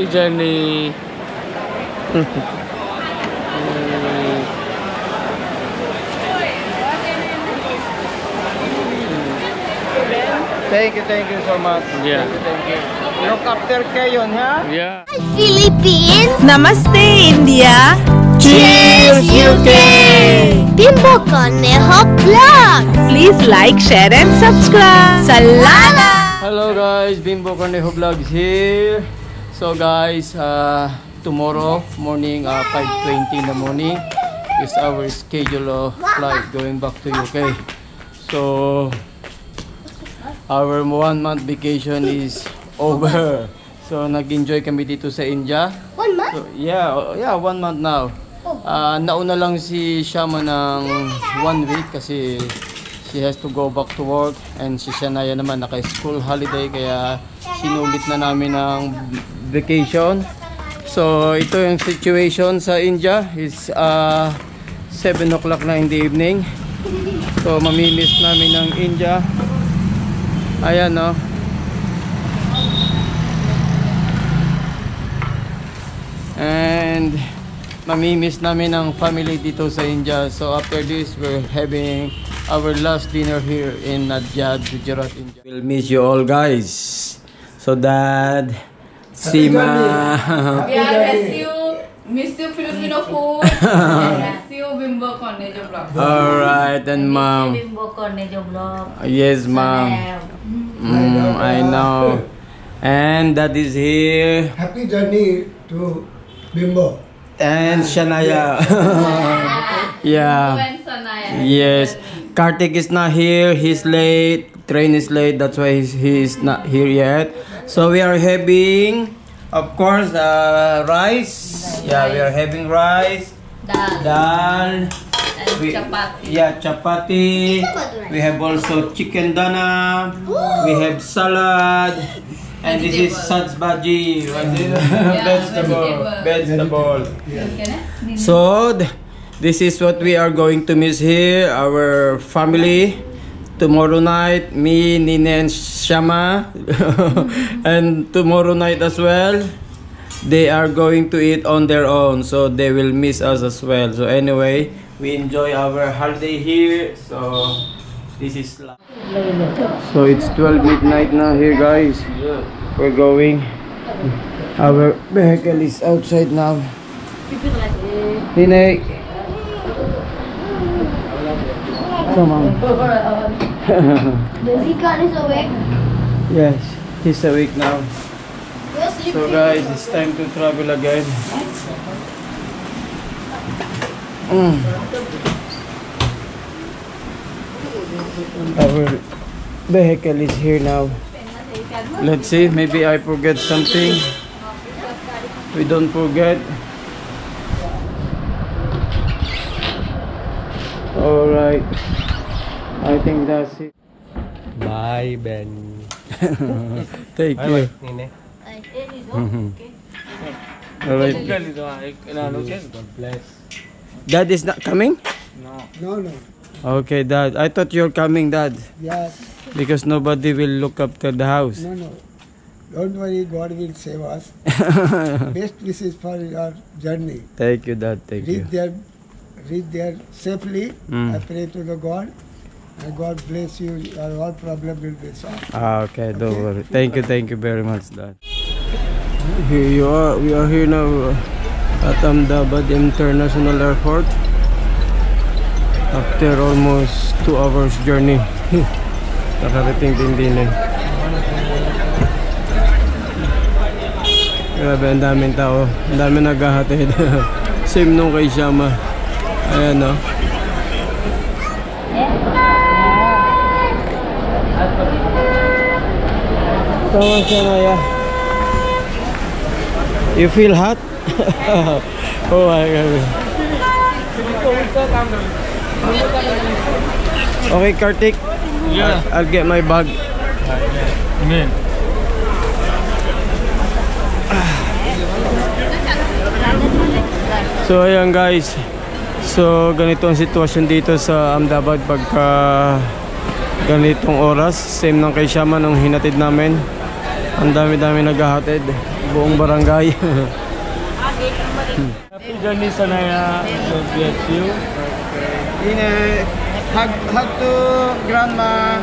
Happy journey. Thank you, thank you so much. Yeah. Thank you, thank you. Look after kayo, ha? yeah. Philippines. Namaste, India. Cheers, UK. Bimbo Conejo Vlog. Please like, share, and subscribe. Salamat! Hello guys, Bimbo Cornejo Vlogs here. So guys, uh, tomorrow morning, uh, 5.20 in the morning is our schedule of flight going back to UK. So, our one month vacation is over. So, nag-enjoy kami dito sa India. One month? So, yeah, oh, yeah, one month now. Ah, nauna lang si Shama ng one week kasi she has to go back to work and si Shania naman naka-school holiday kaya sinulit na namin ng vacation. So, ito yung situation sa India. It's uh, 7 o'clock na in the evening. So, mamimiss namin ng India. Ayan, no. And mamimiss namin ang family dito sa India. So after this, we're having our last dinner here in Nadyad, Gujarat, India. We'll miss you all guys. So dad, Sima, Yeah, miss you. Miss you Filipino food. and miss you Bimbo Cornejo vlog. alright, and mom. Bimbo Cornejo vlog. Yes, mom. Mm, I know. And dad is here. Happy journey to Bimbo. And Shania. yeah. When Sanaya. Yes, Kartik is not here. He's late. Train is late. That's why he's, he's not here yet. So we are having, of course, uh, rice. Yeah, we are having rice, Dal. dal. We, chapati. yeah, chapati. We have also chicken dana. We have salad. And this is saj bhaji. What is it? vegetable. vegetable. Vegetable. Okay, na? So, th- this is what we are going to miss here. Our family. Tomorrow night, me, Nine, and Shama. and tomorrow night as well, they are going to eat on their own. So, they will miss us as well. So, anyway, we enjoy our holiday here. So, this is... So, it's 12 midnight now here, guys. We're going. Our vehicle is outside now. Nine. Come on. Zika is awake. Yes, he's awake now. So guys, it's time to travel again. Mm. Our vehicle is here now. Let's see, maybe I forget something. We don't forget. Alright. I think that's it. Bye, Ben. Thank you. Nine. Alright. God bless. Dad is not coming? No, no. No. Okay, Dad. I thought you're coming, Dad. Yes. Because nobody will look after the house. No, no. Don't worry, God will save us. Best wishes for your journey. Thank you, Dad. Thank you. Reach there, reach there safely. Mm. I pray to the God. And God bless you. Your all problem will be solved. Ah, okay, don't worry. Thank you, thank you very much, Dad. Here you are. We are here now at Ahmedabad International Airport. After almost two hours journey. Nakarating din din eh. Grabe, ang daming tao. Ang daming naghahatid. Same nung kay Shama. Ayan, no? Come on, Shania. You feel hot? oh my god. Okay, Kartik. Yeah. I'll get my bag. Amen. So ayan guys. So ganito ang sitwasyon dito sa Ahmedabad pagka ganitong oras. Same ng kay Shama nung hinatid namin. Ang dami-dami naghahatid. Buong barangay. Happy journey, Sanaya. God bless you. Ine, hug, hug to grandma.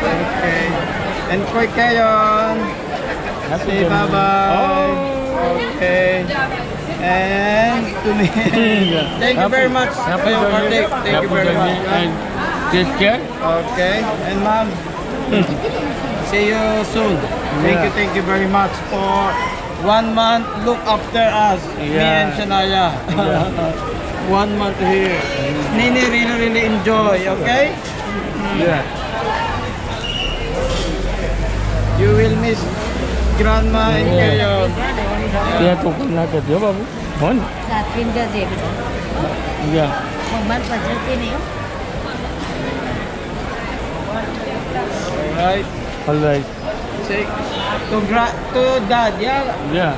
Okay. And for Kayon. Say bye-bye. Okay. And to me. Thank you very much. Happy. Kartik. Thank you Happy very much. And take care. Okay. And ma'am. See you soon. Yeah. Thank you, thank you very much for one month look after us, yeah. me and Shania. Yeah. one month here. Mm. Nini really, really enjoy, okay? Yeah. You will miss grandma and Kayo. Yeah, tukul natin. Yo, babu. Hon? Katrin Gazeb. Yeah. Kuman pa dyan. Alright. Alright. Say to, gra- to dad, yeah? Yeah.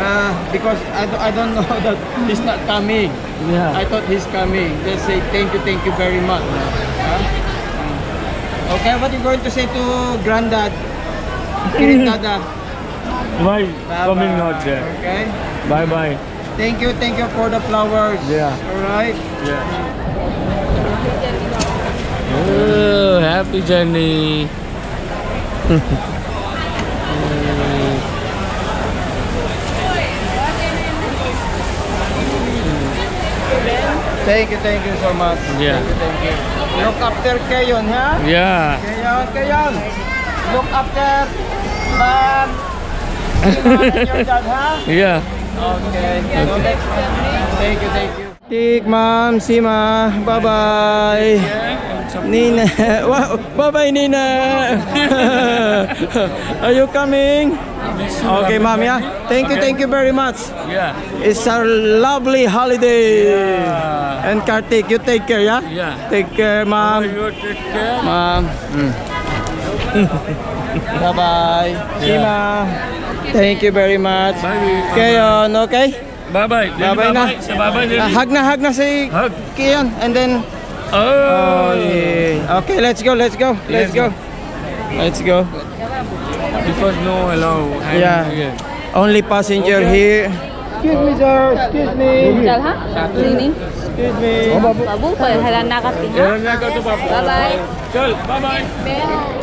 Uh, because I, do- I don't know that he's not coming. Yeah. I thought he's coming. Just say thank you, thank you very much. Huh? Okay, what are you going to say to granddad? Kirin dada. Why Bye-bye. coming not there? Okay. Bye bye. Thank you, thank you for the flowers. Yeah. Alright. Yeah. Oh, happy journey. Thank you, thank you so much. Yeah. Thank you, thank you. Look after Kayon, ha? Yeah. Kayon, Kayon. Look after mom. and your dad, ha? Yeah. Okay. So next Thank you, thank you. Tik, ma'am, Sima. Bye-bye. Nina. Bye-bye, Nina. Are you coming? Okay, ma'am, yeah. Thank you, thank you very much. Yeah. It's a lovely holiday. Yeah. And Kartik, you take care, yeah? Yeah. Take care, ma'am. You take care. Ma'am. Bye-bye. Sima. Thank you very much. Bye. Kayon, okay? Bye bye. Bye-bye na. Bye bye. Ah, hug na, hug na si Hug. Kian. And then, Oh. oh okay, let's go, let's go, let's, let's go. go. Let's go. Because no allow. Yeah. Again. Only passenger okay. here. Excuse me, sir. Excuse me. Excuse me. Bye bye. Bye bye.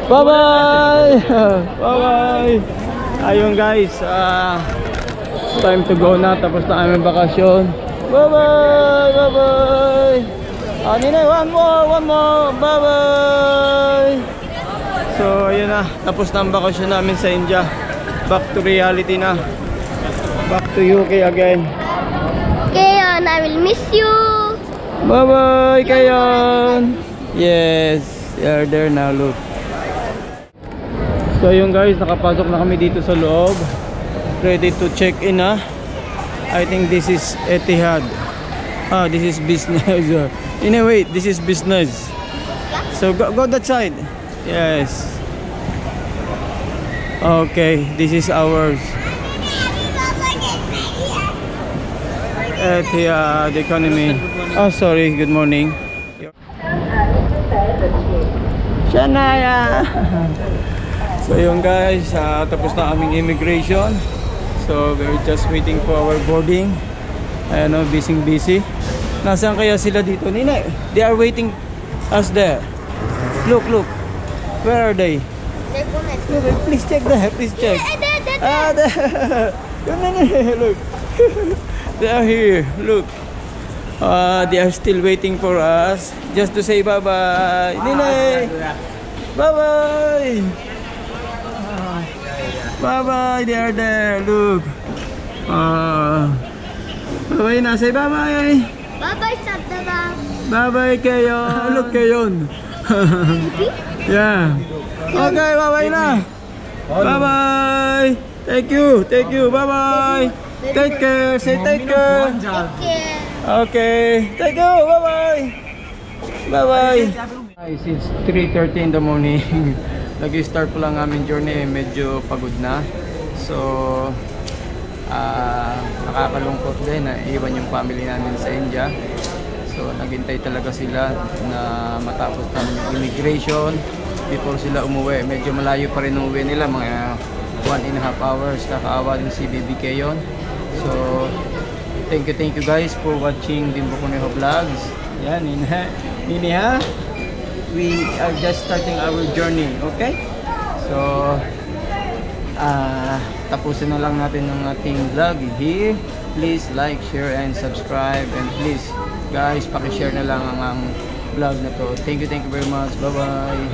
Bye bye. Bye bye. Ayun guys, uh, time to go na. Tapos na aming bakasyon. Bye bye. Bye bye. Ah, Ninay, one more! One more! Bye-bye! So, ayun na. Tapos na ang bakasyon namin sa India. Back to reality na. Back to UK again. Kayon, I will miss you. Bye-bye, Kayon! Yes, you're there now, look. So yun guys, nakapasok na kami dito sa loob. Ready to check in na. I think this is Etihad. Ah, this is business. In a way, this is business. So go, go that side. Yes. Okay, this is ours. At the economy. Oh, sorry. Good morning. Shania! so yun guys, ah, tapos na aming immigration. So we're just waiting for our boarding. Ayan o, busy busy. Nasaan kaya sila dito? Nina, they are waiting us there. Look, look. Where are they? Please check there, please check. Ah, there. Look. they are here, look. Uh, they are still waiting for us just to say bye-bye. Ninay! Bye-bye! Bye-bye, they are there, look. Uh, bye-bye na, say bye-bye! Bye-bye, Sabdaba. Bye-bye, Kayon! Look, Kayon! yeah. Okay, bye-bye na! Bye-bye! Thank you, thank you, bye-bye! Take care, say take care! Okay. Okay. Thank you. Bye-bye. Bye-bye. Guys, it's 3.30 in the morning. Nag-start pa lang aming journey. Medyo pagod na. So, ah nakakalungkot din na iwan yung family namin sa India. So, naghintay talaga sila na matapos namin yung immigration. before sila umuwi. Medyo malayo pa rin ang uwi nila, mga one and a half hours. Nakaawa din si BBK yon. So, thank you, thank you guys for watching Bimbo Conejo Vlogs. Yan, Nini ha? Nini ha? We are just starting our journey, okay? So, ah, tapusin na lang natin ang ating vlog here. Please like, share, and subscribe. And please, guys, pakishare na lang ang, ang vlog na to. Thank you, thank you very much. Bye-bye.